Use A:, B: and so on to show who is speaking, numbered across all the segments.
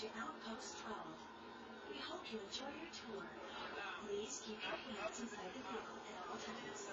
A: to Outpost 12. We hope you enjoy your tour. Please keep your hands inside the vehicle at all times.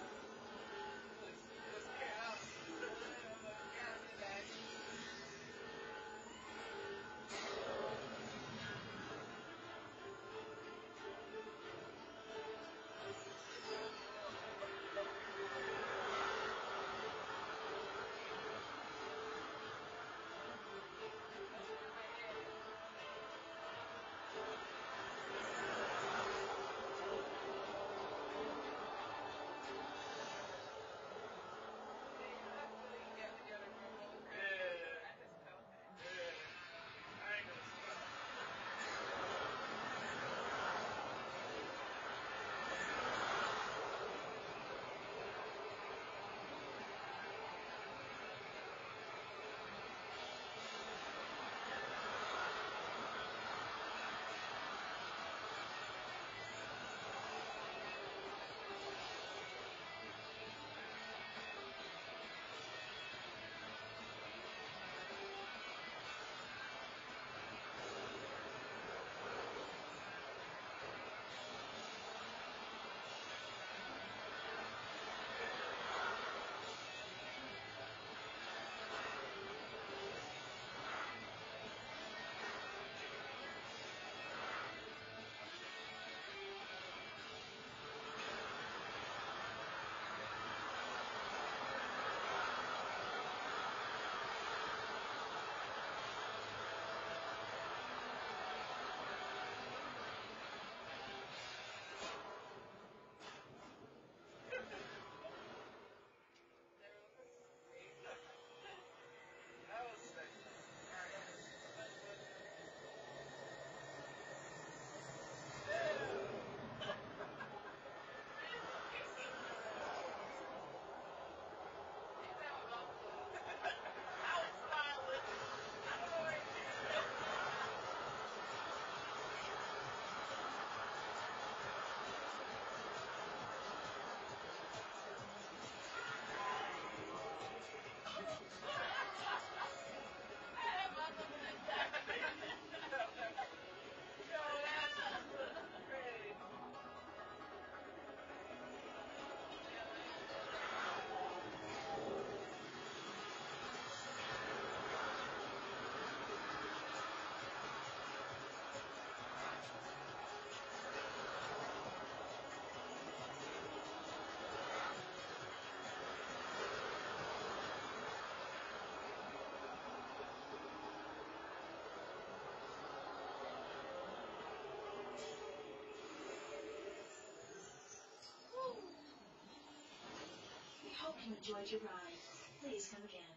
A: We enjoyed your ride. Please come again.